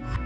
Bye.